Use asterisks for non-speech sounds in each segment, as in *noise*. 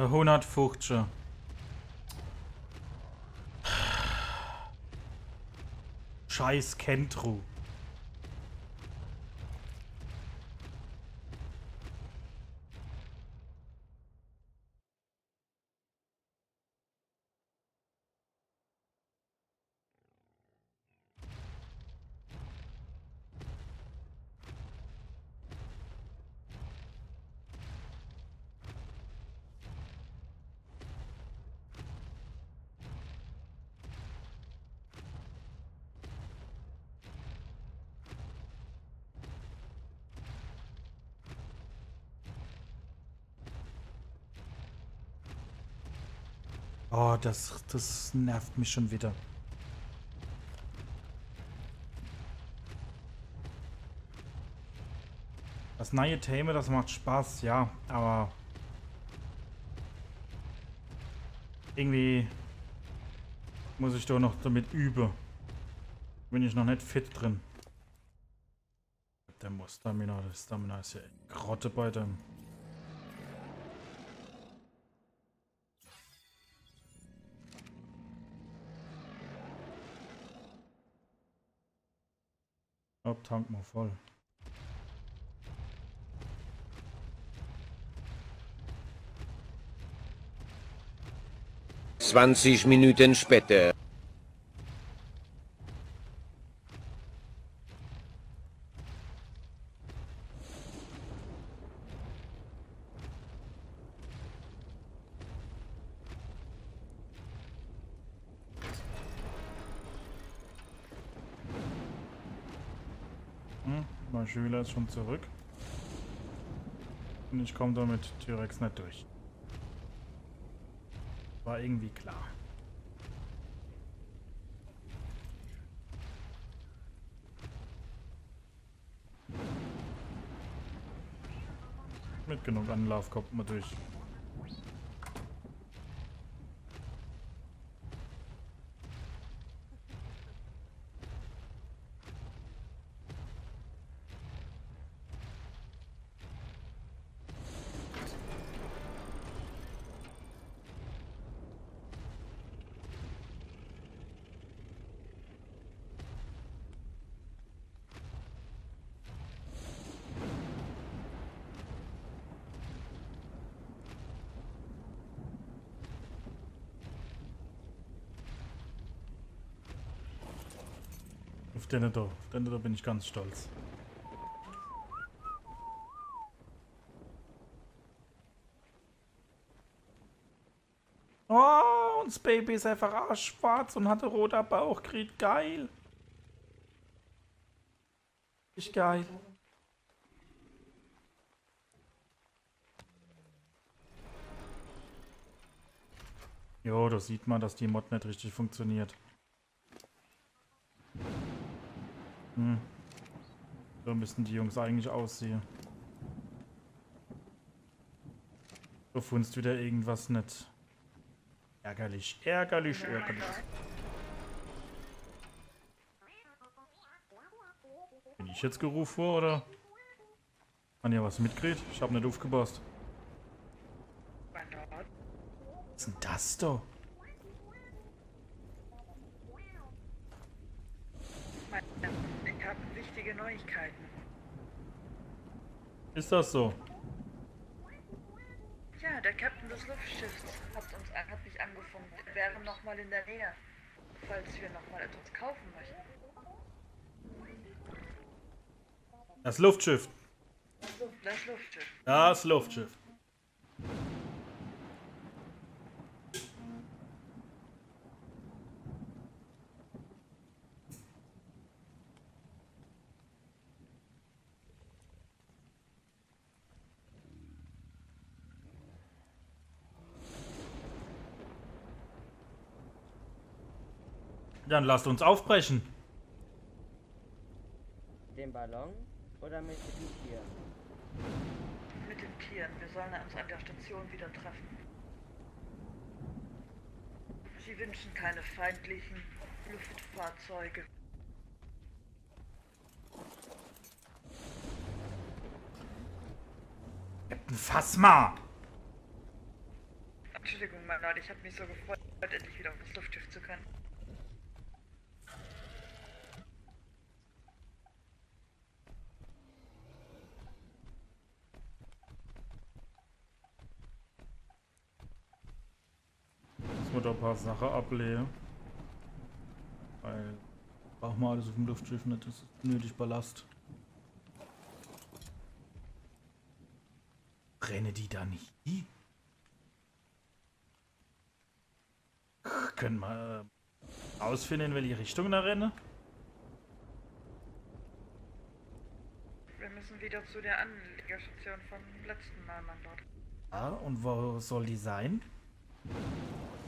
Äh, 150. Scheiß Kentru. Oh, das, das nervt mich schon wieder. Das neue Thema, das macht Spaß, ja, aber irgendwie muss ich doch noch damit üben. Bin ich noch nicht fit drin. Der muss Stamina, das Stamina ist ja Grotte bei dem. Ob Tank mal voll. Zwanzig Minuten später. Hm, ist schon zurück. Und ich komme damit T-Rex nicht durch. War irgendwie klar. Mit genug Anlauf kommt man durch. Den da, den da bin ich ganz stolz. Oh, und das Baby ist einfach arschschwarz und hatte roter Bauchkrieg. Geil. Ich geil. Jo, da sieht man, dass die Mod nicht richtig funktioniert. Hm. So müssten die Jungs eigentlich aussehen. Du fundst wieder irgendwas nicht. Ärgerlich, ärgerlich, ärgerlich. Bin ich jetzt gerufen vor, oder? Man ja was mitkriegt? Ich hab nicht aufgepasst. Was ist denn das da? Ich habe wichtige Neuigkeiten. Ist das so? Ja, der Captain des Luftschiffs hat uns hat mich angefunkt. Wir wären noch mal in der Nähe, falls wir noch mal etwas kaufen möchten. Das Luftschiff. Das Luftschiff. Das Luftschiff. Dann lasst uns aufbrechen. Den Ballon oder mit dem Tier? Mit den Tieren. Wir sollen uns an der Station wieder treffen. Sie wünschen keine feindlichen Luftfahrzeuge. Captain Phasma! Entschuldigung, mein Lord, ich habe mich so gefreut, endlich wieder auf das Luftschiff zu können. Ein paar Sachen ablehnen. Weil brauchen wir alles auf dem Luftschiff nicht, das ist nötig Ballast. Renne die da nicht? Können wir ausfinden, in welche Richtung da renne? Wir müssen wieder zu der Anlegerstation vom letzten Mal, mein Lord. Ah, und wo soll die sein?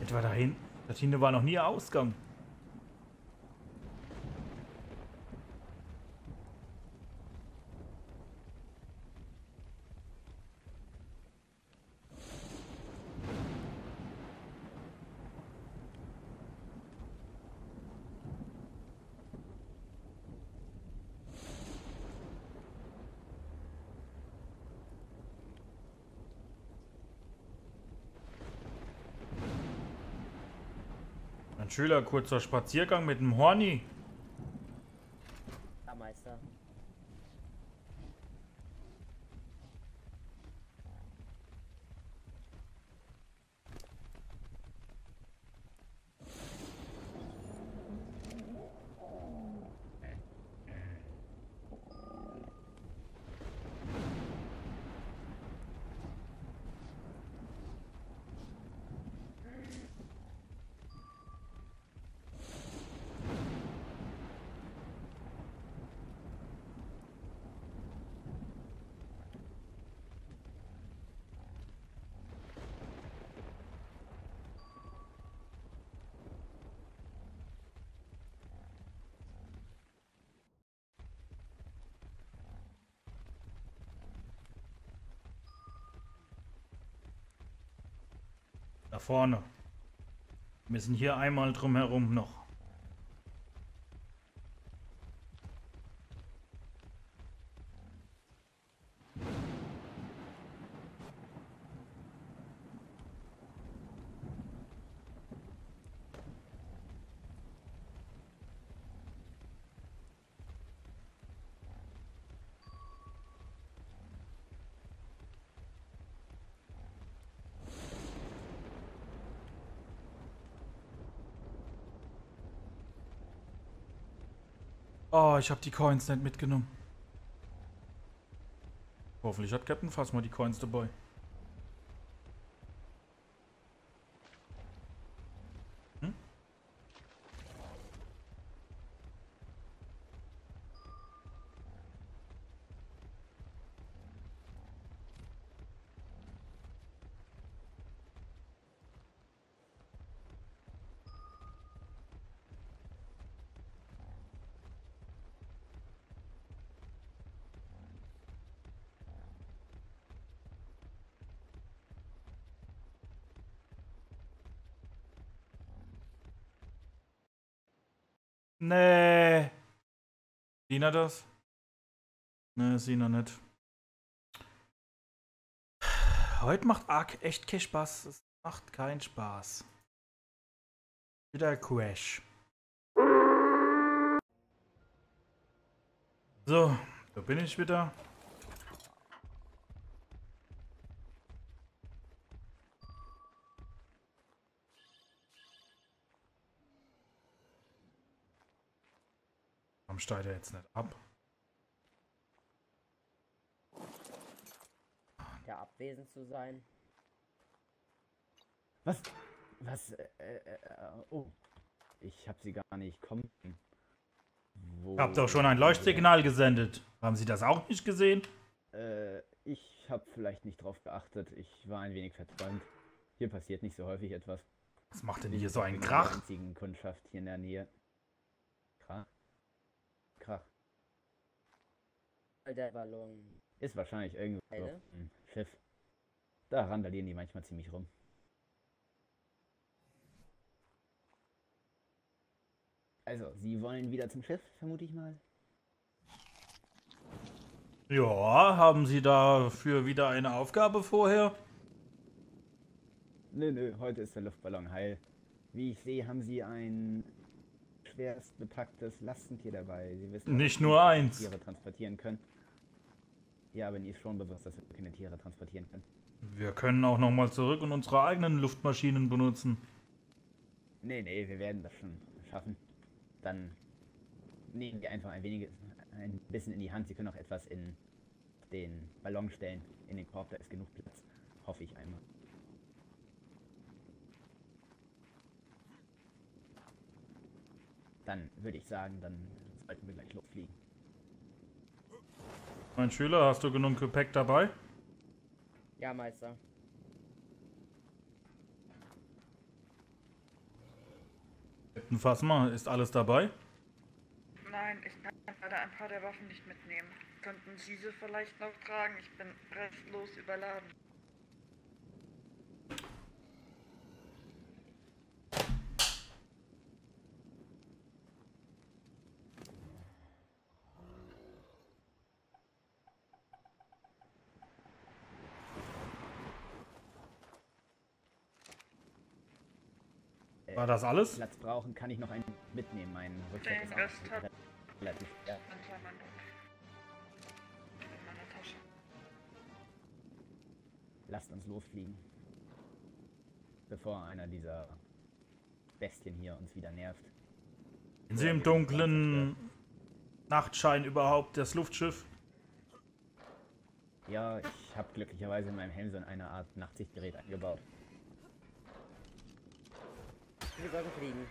Etwa dahin? Da hinten war noch nie Ausgang. Schüler, kurzer Spaziergang mit dem Horni. Vorne. Wir müssen hier einmal drumherum noch. Oh, ich habe die Coins nicht mitgenommen. Hoffentlich hat Captain Fass mal die Coins dabei. Hm? Nee. Sina das? Nee, Sina nicht. Heute macht Ark echt keinen Spaß. Es macht keinen Spaß. Wieder Crash. So, da bin ich wieder. Steigt er jetzt nicht ab? Ja, abwesend zu sein. Was? Was? Äh, äh, äh, oh. Ich habe sie gar nicht kommen. Wo? Ich hab doch schon ein Leuchtsignal gesendet. Haben Sie das auch nicht gesehen? Äh, ich habe vielleicht nicht drauf geachtet. Ich war ein wenig verträumt. Hier passiert nicht so häufig etwas. Was macht denn hier so ein Krach? einzigen Kundschaft hier in der Nähe. Krach. Krach. Der Ballon. Ist wahrscheinlich irgendwo Eine? ein Schiff. Da randalieren die manchmal ziemlich rum. Also, Sie wollen wieder zum Schiff, vermute ich mal. Ja, haben Sie dafür wieder eine Aufgabe vorher? Nö, nö, heute ist der Luftballon heil. Wie ich sehe, haben Sie ein schwerst bepacktes Lastentier dabei. Sie wissen, Nicht dass nur Sie eins. Tiere transportieren können. Ja, aber mir ist schon bewusst, dass wir keine Tiere transportieren können. Wir können auch nochmal zurück und unsere eigenen Luftmaschinen benutzen. Nee, nee, wir werden das schon schaffen. Dann nehmen wir einfach ein wenig, ein bisschen in die Hand. Sie können auch etwas in den Ballon stellen, in den Korb, da ist genug Platz. Hoffe ich einmal. Dann würde ich sagen, dann sollten wir gleich losfliegen. Mein Schüler, hast du genug Gepäck dabei? Ja, Meister. Captain Phasma, ist alles dabei? Nein, ich kann leider ein paar der Waffen nicht mitnehmen. Könnten Sie sie vielleicht noch tragen? Ich bin restlos überladen. Äh, War das alles? Platz brauchen, kann ich noch einen mitnehmen. Mein Den ist auch relativ Tasche. Lasst uns losfliegen. Bevor einer dieser Bestien hier uns wieder nervt. Sehen Sie im dunklen Nachtschein überhaupt das Luftschiff? Ja, ich habe glücklicherweise in meinem Helm so eine Art Nachtsichtgerät eingebaut. Wir sollten fliegen.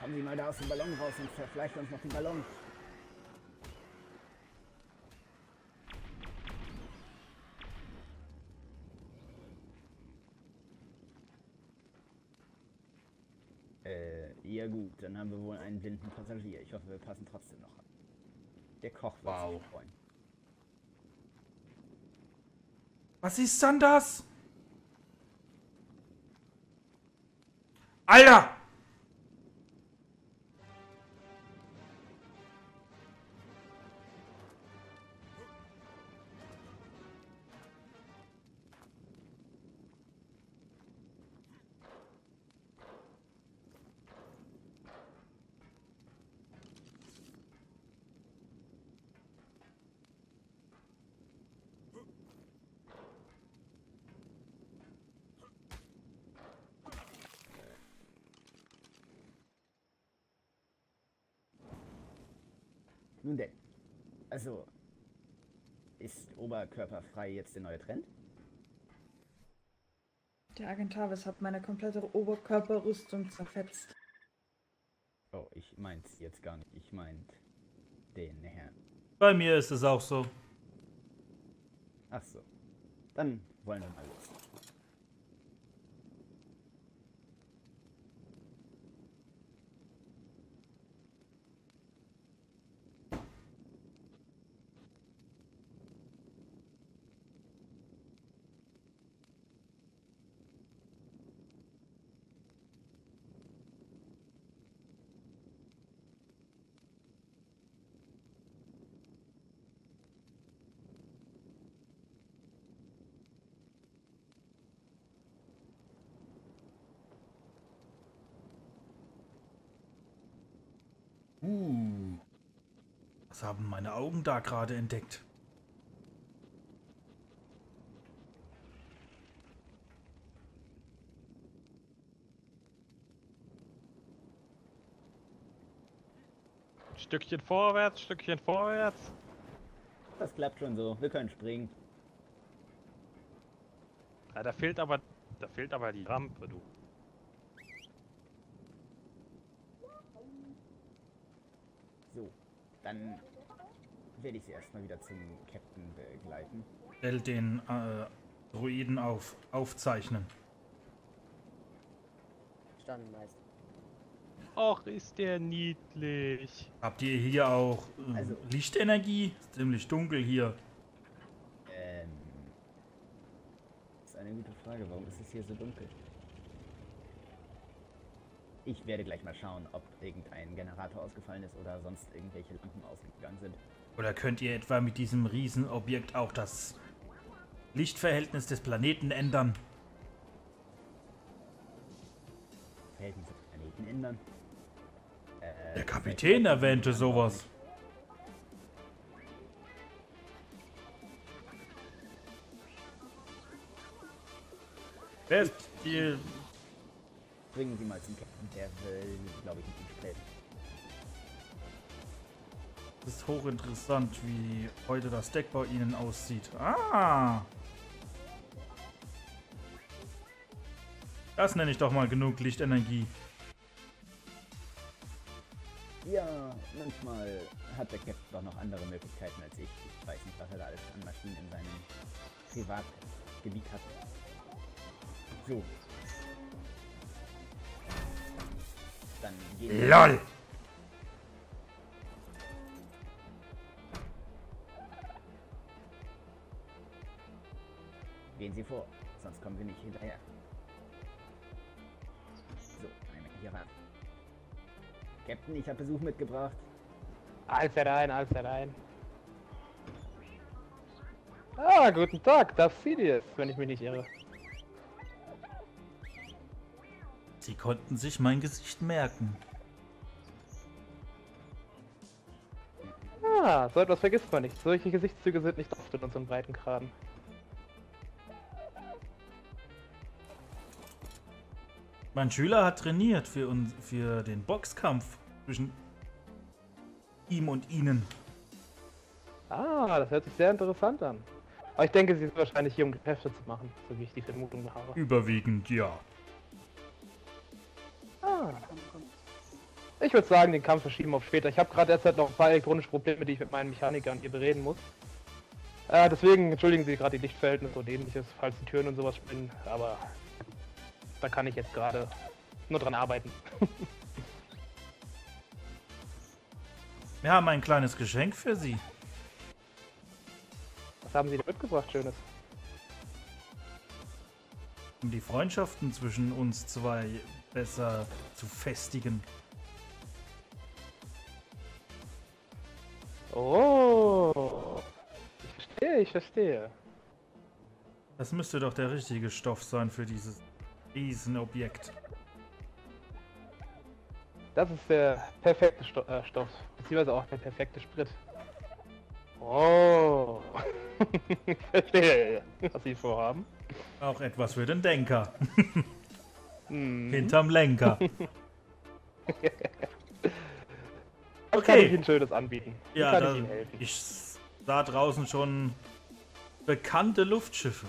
Kommen Sie mal da aus dem Ballon raus und verfleischt uns noch den Ballon. Äh, ja gut, dann haben wir wohl einen blinden Passagier. Ich hoffe, wir passen trotzdem noch an. Der Koch wird Wow. sich freuen. Was ist denn das? Alter! Nun denn. Also, ist oberkörperfrei jetzt der neue Trend? Der Agentavis hat meine komplette Oberkörperrüstung zerfetzt. Oh, ich meins jetzt gar nicht. Ich meint den Herrn. Bei mir ist es auch so. Ach so. Dann wollen wir mal los. Was haben meine Augen da gerade entdeckt? Stückchen vorwärts, Stückchen vorwärts. Das klappt schon so. Wir können springen. Ja, da fehlt aber, da fehlt aber die Rampe, du. So. Dann werde ich sie erstmal wieder zum Captain begleiten. Stell den äh, Druiden auf. Aufzeichnen. Verstanden, Meister. Och, ist der niedlich. Habt ihr hier auch äh, Also- Lichtenergie? Ist ziemlich dunkel hier. Ähm. Ist eine gute Frage. Warum ist es hier so dunkel? Ich werde gleich mal schauen, ob irgendein Generator ausgefallen ist oder sonst irgendwelche Lampen ausgegangen sind. Oder könnt ihr etwa mit diesem Riesenobjekt auch das Lichtverhältnis des Planeten ändern? Verhältnisse des Planeten ändern? Äh, Der Kapitän erwähnte sowas. Wer ist die... Bringen Sie mal zum Captain, der will, glaube ich, ihm sprechen. Es ist hochinteressant, wie heute das Deck bei Ihnen aussieht. Ah! Das nenne ich doch mal genug Lichtenergie. Ja, manchmal hat der Captain doch noch andere Möglichkeiten als ich. Ich weiß nicht, was er da alles an Maschinen in seinem Privatgebiet hat. So. Dann gehen wir. LOL! Gehen Sie vor, sonst kommen wir nicht hinterher. So, einmal hier ran. Captain, ich habe Besuch mitgebracht. Alles herein, alles herein. Ah, guten Tag, das Sie es, wenn ich mich nicht irre. Sie konnten sich mein Gesicht merken. Ah, so etwas vergisst man nicht. Solche Gesichtszüge sind nicht oft in unserem Breitengraden. Mein Schüler hat trainiert für, uns, für den Boxkampf zwischen ihm und Ihnen. Ah, das hört sich sehr interessant an. Aber ich denke, Sie sind wahrscheinlich hier, um Geschäfte zu machen, so wie ich die Vermutung habe. Überwiegend ja. Ah. Ich würde sagen, den Kampf verschieben auf später. Ich habe gerade derzeit noch ein paar elektronische Probleme, die ich mit meinen Mechanikern hier bereden muss. Äh, deswegen entschuldigen Sie gerade die Lichtverhältnisse und ähnliches, falls die Türen und sowas spinnen, aber da kann ich jetzt gerade nur dran arbeiten. *laughs* Wir haben ein kleines Geschenk für Sie. Was haben Sie da mitgebracht, Schönes? Um die Freundschaften zwischen uns zwei besser zu festigen. Oh, ich verstehe, ich verstehe. Das müsste doch der richtige Stoff sein für dieses Riesenobjekt. Das ist der perfekte Sto äh, Stoff, beziehungsweise auch der perfekte Sprit. Oh, *laughs* verstehe, was Sie vorhaben. Auch etwas für den Denker. Hm. Hinterm Lenker. *laughs* Was kann ich Okay. Ihnen Schönes anbieten? Wie Ja, kann ich Ihnen helfen? ich sah draußen schon bekannte Luftschiffe.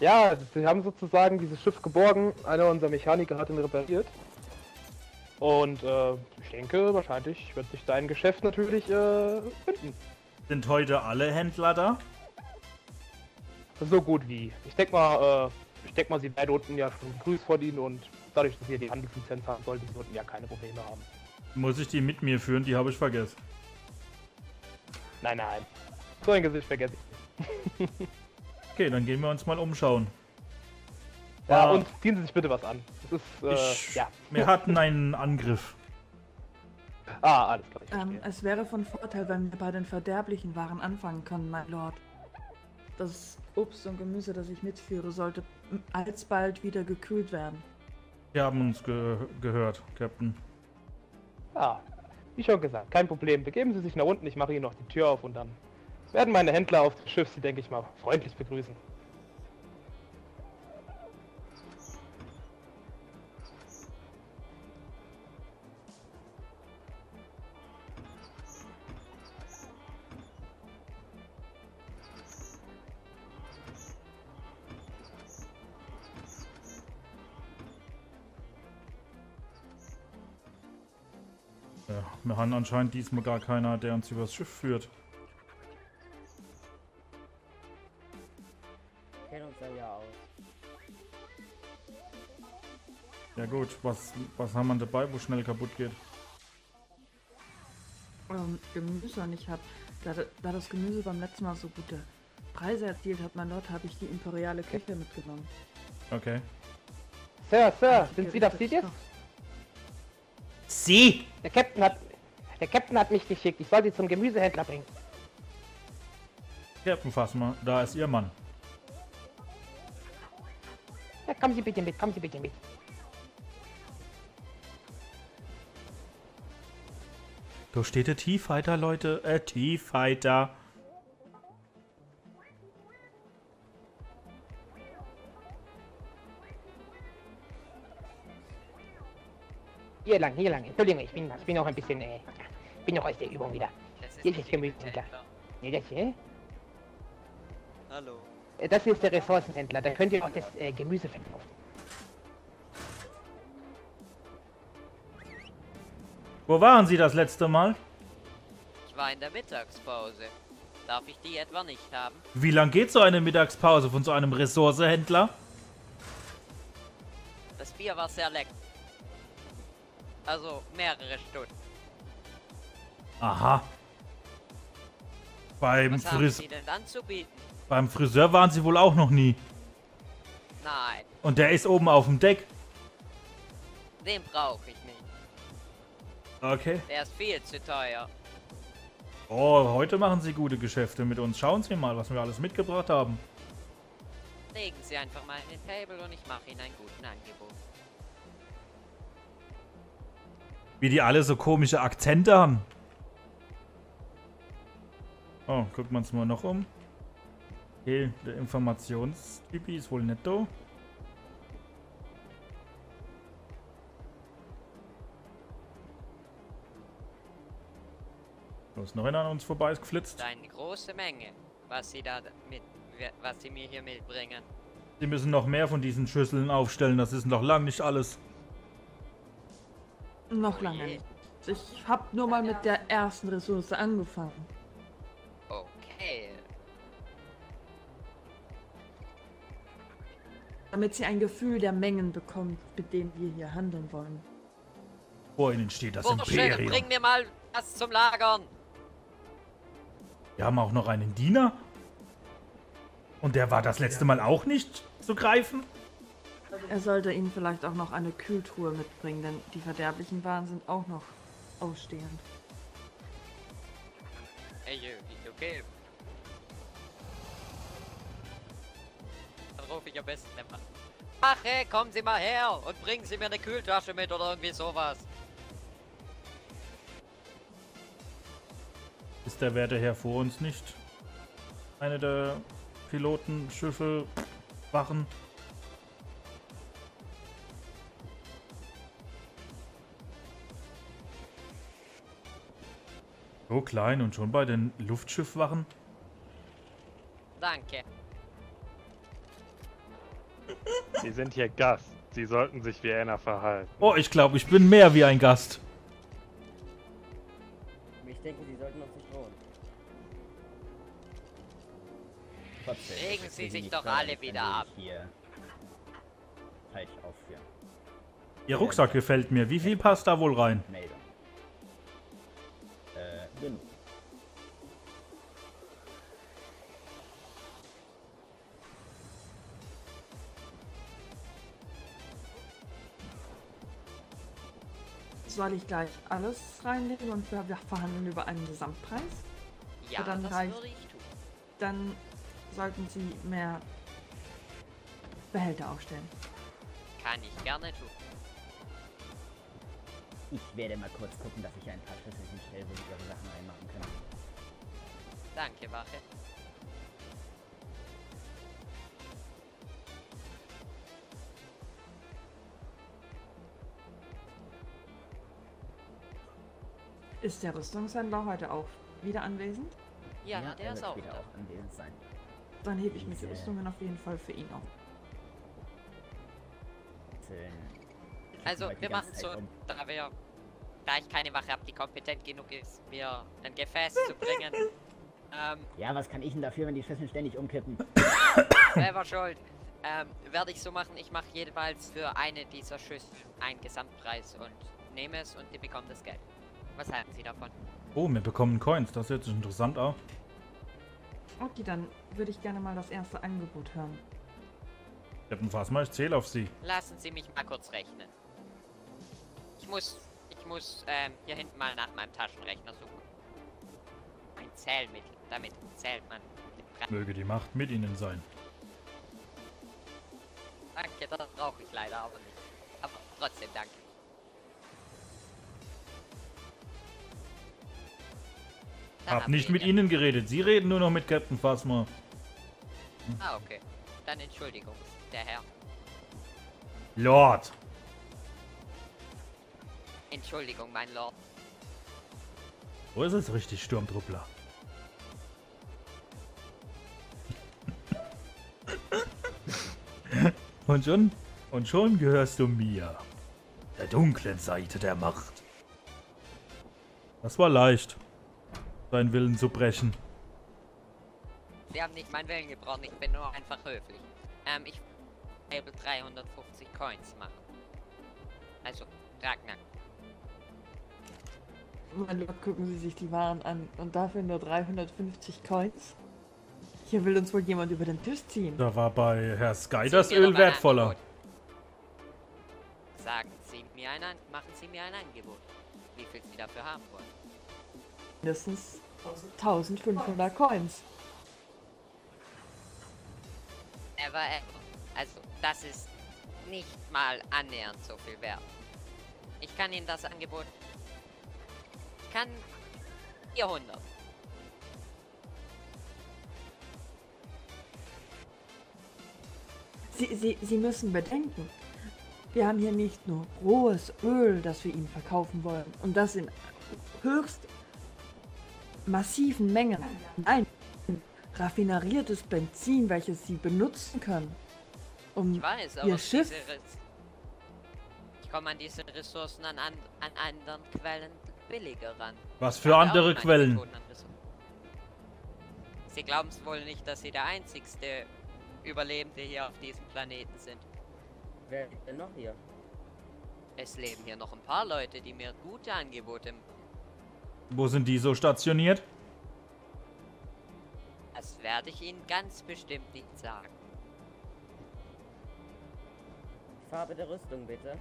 Ja, Sie haben sozusagen dieses Schiff geborgen. Einer unserer Mechaniker hat ihn repariert. Und äh, ich denke, wahrscheinlich wird sich dein Geschäft natürlich äh, finden. Sind heute alle Händler da? So gut wie. Ich denke mal, äh, ich denke mal, Sie beide unten ja schon Grüß verdienen und dadurch, dass Sie die Handelslizenz haben, sollten Sie unten ja keine Probleme haben. Muss ich die mit mir führen? Die habe ich vergessen. Nein, nein. So ein Gesicht vergesse ich. *laughs* Okay, dann gehen wir uns mal umschauen. Ja, Ah. und ziehen Sie sich bitte was an. Das ist, äh, Ich, ja. Wir hatten einen Angriff. *laughs* Ah, alles klar. Ähm, es wäre von Vorteil, wenn wir bei den verderblichen Waren anfangen können, mein Lord. Das Obst und Gemüse, das ich mitführe, sollte alsbald wieder gekühlt werden. Wir haben uns ge gehört, Captain. Ja, wie schon gesagt, kein Problem. Begeben Sie sich nach unten, ich mache Ihnen noch die Tür auf und dann werden meine Händler auf dem Schiff Sie, denke ich mal, freundlich begrüßen. Wir haben anscheinend diesmal gar keiner, der uns übers Schiff führt. Gut, was, was haben wir dabei, wo schnell kaputt geht? Ähm, Gemüse und ich habe, da, da das Gemüse beim letzten Mal so gute Preise erzielt hat, mein Lord, habe ich die imperiale Küche mitgenommen. Okay. Sir, Sir, sind Sie Sidious? Kochs. Sie! Der Captain hat. Der Captain hat mich geschickt. Ich soll Sie zum Gemüsehändler bringen. Captain Fassmer, da ist Ihr Mann. Ja, kommen Sie bitte mit, kommen Sie bitte mit. Da steht der T-Fighter, Leute. Äh, T-Fighter. Hier lang, hier lang. Entschuldigung, ich bin, ich bin noch ein bisschen, äh, bin noch aus der Übung wieder. Das ist Hier ist nicht das Gemüsehändler. Händler. Nee, das hier? Hallo. Äh, Das hier ist der Ressourcenhändler. Da könnt ihr auch das äh, Gemüse verkaufen. Wo waren Sie das letzte Mal? Ich war in der Mittagspause. Darf ich die etwa nicht haben? Wie lang geht so eine Mittagspause von so einem Ressourcehändler? Das Bier war sehr lecker. Also mehrere Stunden. Aha. Beim, Was haben Fris Sie denn anzubieten? beim Friseur waren Sie wohl auch noch nie. Nein, Und der ist oben auf dem Deck. den brauche ich. Okay. Der ist viel zu teuer. Oh, heute machen Sie gute Geschäfte mit uns. Schauen Sie mal, was wir alles mitgebracht haben. Legen Sie einfach mal in den Table und ich mache Ihnen einen guten Angebot. Wie die alle so komische Akzente haben. Oh, guckt man es mal noch um. Okay, der Informationstypi ist wohl netto. Ist noch einer an uns vorbei ist geflitzt. Eine große Menge, was Sie da mit, was Sie mir hier mitbringen. Sie müssen noch mehr von diesen Schüsseln aufstellen. Das ist noch lang nicht alles. Noch Oh lange nicht. Ich habe nur mal mit der ersten Ressource angefangen. Okay. Damit sie ein Gefühl der Mengen bekommt, mit denen wir hier handeln wollen. Vor ihnen steht das Bursche, Imperium. bring mir mal was zum Lagern. Wir haben auch noch einen Diener. Und der war das letzte Mal auch nicht zu greifen? Er sollte ihnen vielleicht auch noch eine Kühltruhe mitbringen, denn die verderblichen Waren sind auch noch ausstehend. Ey, ist okay. Dann rufe ich am besten den Mann. Mache, kommen Sie mal her und bringen Sie mir eine Kühltasche mit oder irgendwie sowas. Ist der werte Herr vor uns nicht eine der Piloten, Schiffe, Wachen? So klein und schon bei den Luftschiffwachen? Danke. Sie sind hier Gast. Sie sollten sich wie einer verhalten. Oh, ich glaube, ich bin mehr wie ein Gast. Ich denke, sie sollten uns nicht drohen. Trotzdem. Regen Sie sich doch alle wieder ab. Hier falsch aufführen. Ihr Rucksack gefällt mir. Wie viel passt da wohl rein? Meldung. Äh, genug. Soll ich gleich alles reinlegen und wir verhandeln über einen Gesamtpreis? Ja, dann das reicht- würde ich tun. Dann sollten Sie mehr Behälter aufstellen. Kann ich gerne tun. Ich werde mal kurz gucken, dass ich ein paar Schüsselchen stelle, wo Sie Ihre Sachen reinmachen können. Danke, Wache. Ist der Rüstungshändler heute auch wieder anwesend? Ja, er der ist auch da. auch anwesend sein. Dann hebe ich mir die Rüstungen auf jeden Fall für ihn auf. Also, wir machen so, um. da wir, da ich keine Wache habe, die kompetent genug ist, mir ein Gefäß zu bringen. *laughs* Ähm, Ja, was kann ich denn dafür, wenn die Schüsseln ständig umkippen? *coughs* selber schuld. Ähm, werde ich so machen, ich mache jeweils für eine dieser Schüsseln einen Gesamtpreis und nehme es und ihr bekommt das Geld. Was halten Sie davon? Oh, wir bekommen Coins. Das hört sich interessant an. Okay, dann würde ich gerne mal das erste Angebot hören. Captain Phasma, ich zähle auf Sie. Lassen Sie mich mal kurz rechnen. Ich muss, ich muss ähm, hier hinten mal nach meinem Taschenrechner suchen. Ein Zählmittel. Damit zählt man. Möge die Macht mit Ihnen sein. Danke, das brauche ich leider aber nicht. Aber trotzdem danke. Hab nicht mit ihn Ihnen geredet. Sie reden nur noch mit Captain Phasma. Ah, okay. Dann Entschuldigung, der Herr. Lord. Entschuldigung, mein Lord. Wo ist es richtig, Sturmtruppler? *laughs* und schon, und schon gehörst du mir. Der dunklen Seite der Macht. Das war leicht, seinen Willen zu brechen. Sie haben nicht meinen Willen gebrochen, ich bin nur einfach höflich. Ähm, ich will 350 Coins machen. Also, Ragnar. Mein Lord, gucken Sie sich die Waren an und dafür nur 350 Coins? Hier will uns wohl jemand über den Tisch ziehen. Da war bei Herr Sky das Sie Öl wertvoller. Sagen Sie mir ein An machen Sie mir ein Angebot. Wie viel Sie dafür haben wollen. Mindestens 1500 Coins. Ever, ever. Also, das ist nicht mal annähernd so viel wert. Ich kann Ihnen das Angebot... Ich kann... 400. Sie, Sie, Sie müssen bedenken, wir haben hier nicht nur rohes Öl, das wir Ihnen verkaufen wollen. Und das in höchst massiven Mengen. Nein, raffineriertes Benzin, welches Sie benutzen können, um Ich weiß, aber Ihr Schiff Ich komme an diese Ressourcen an, an, an anderen Quellen billiger ran. Was für andere Quellen? Sie glauben es wohl nicht, dass Sie der einzigste Überlebende hier auf diesem Planeten sind. Wer ist denn noch hier? Es leben hier noch ein paar Leute, die mir gute Angebote... Wo sind die so stationiert? Das werde ich Ihnen ganz bestimmt nicht sagen. Farbe der Rüstung bitte.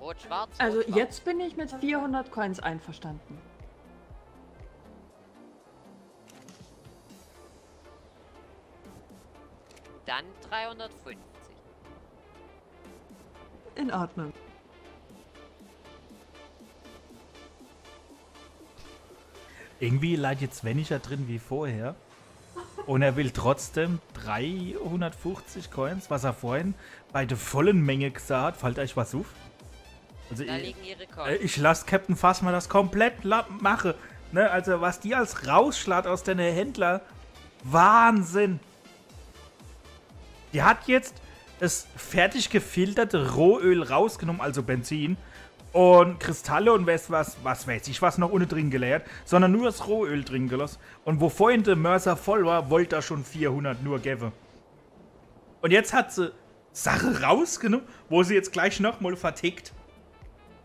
Rot-Schwarz? Also Rot-Schwarz. jetzt bin ich mit 400 Coins einverstanden. Dann 350. In Ordnung. Irgendwie leidet Sven nicht da drin wie vorher. Und er will trotzdem 350 Coins, was er vorhin bei der vollen Menge gesagt hat. Fällt euch was auf? Also Da ich, liegen Ihre äh, Coins. ich lasse Captain Phasma das komplett machen. Ne? Also was die als rausschlatt aus den Händler. Wahnsinn. Die hat jetzt das fertig gefilterte Rohöl rausgenommen, also Benzin. Und Kristalle und was, was, was weiß ich, was noch ohne drin geleert, sondern nur das Rohöl drin gelassen. Und wo vorhin der Mörser voll war, wollte er schon 400 nur geben. Und jetzt hat sie Sache rausgenommen, wo sie jetzt gleich nochmal vertickt.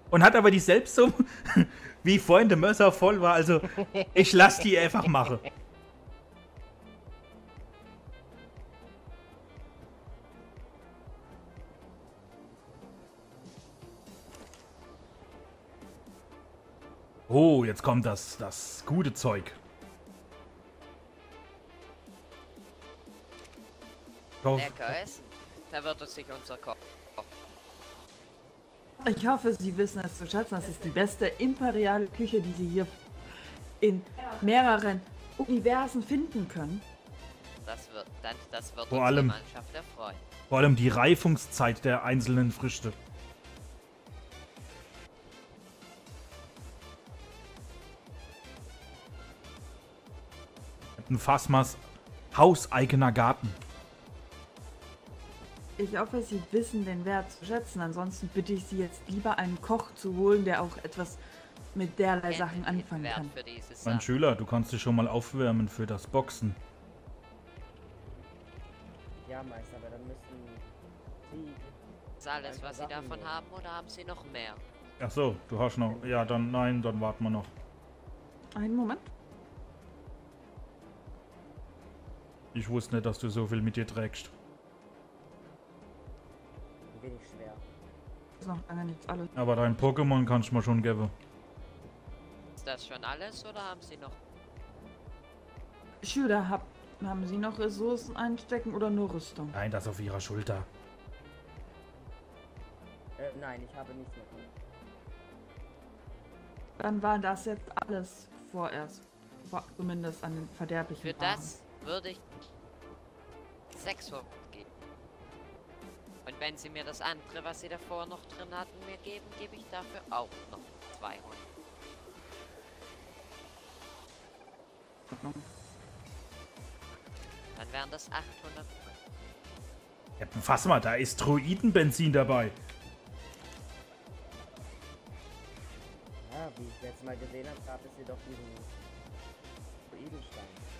Und hat aber die Selbstsumme, *laughs* wie vorhin der Mörser voll war. Also, ich lass die einfach machen. Oh, jetzt kommt das, das gute Zeug. Lecker essen. Da wird es sich unser Kopf. Ich hoffe, Sie wissen es zu schätzen. Das ist die beste imperiale Küche, die Sie hier in mehreren Universen finden können. Das wird, dann, das wird Vor allem- Mannschaft erfreuen. Vor allem die Reifungszeit der einzelnen Früchte. Ein Phasmas hauseigener Garten. Ich hoffe, Sie wissen den Wert zu schätzen. Ansonsten bitte ich Sie jetzt lieber einen Koch zu holen, der auch etwas mit derlei Sachen anfangen kann. Mein Schüler, du kannst dich schon mal aufwärmen für das Boxen. Ja, Meister, aber dann müssen Sie ist alles, was Sie davon haben, oder haben Sie noch mehr? Ach so, du hast noch. Ja, dann nein, dann warten wir noch. Einen Moment. Ich wusste nicht, dass du so viel mit dir trägst. Ein wenig schwer. Ist noch lange nichts alles. Aber dein Pokémon kannst du mir schon geben. Ist das schon alles, oder haben Sie noch? Schüler, hab, haben Sie noch Ressourcen einstecken oder nur Rüstung? Nein, das auf ihrer Schulter. Äh, nein, ich habe nichts mehr. Dann war das jetzt alles vorerst. Vor- Zumindest an den verderblichen Für Waren. das würde ich 600 geben. Und wenn Sie mir das andere, was Sie davor noch drin hatten, mir geben, gebe ich dafür auch noch 200. Dann wären das 800. Ja, fass mal, da ist Druidenbenzin dabei. Ja, wie ich letztes Mal gesehen habe, gab es hier doch diesen Druidenstein.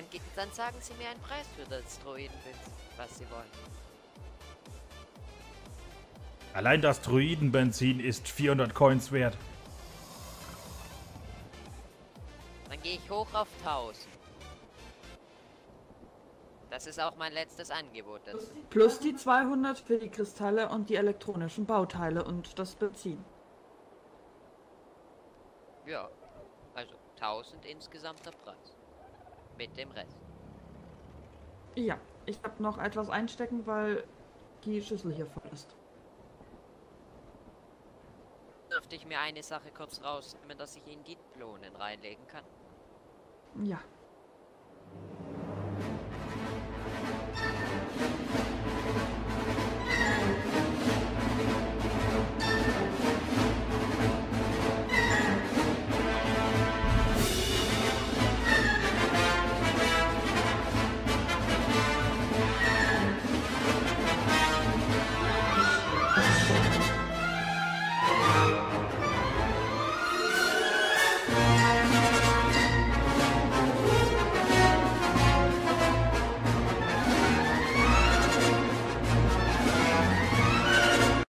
Dann, dann sagen Sie mir einen Preis für das Droidenbild, was Sie wollen. Allein das Druidenbenzin ist 400 Coins wert. Dann gehe ich hoch auf 1000. Das ist auch mein letztes Angebot dazu. Plus die 200 für die Kristalle und die elektronischen Bauteile und das Benzin. Ja, also 1000 insgesamter Preis. Mit dem Rest. Ja, ich habe noch etwas einstecken, weil die Schüssel hier voll ist. Dürfte ich mir eine Sache kurz rausnehmen, dass ich in die Diplonen reinlegen kann? Ja,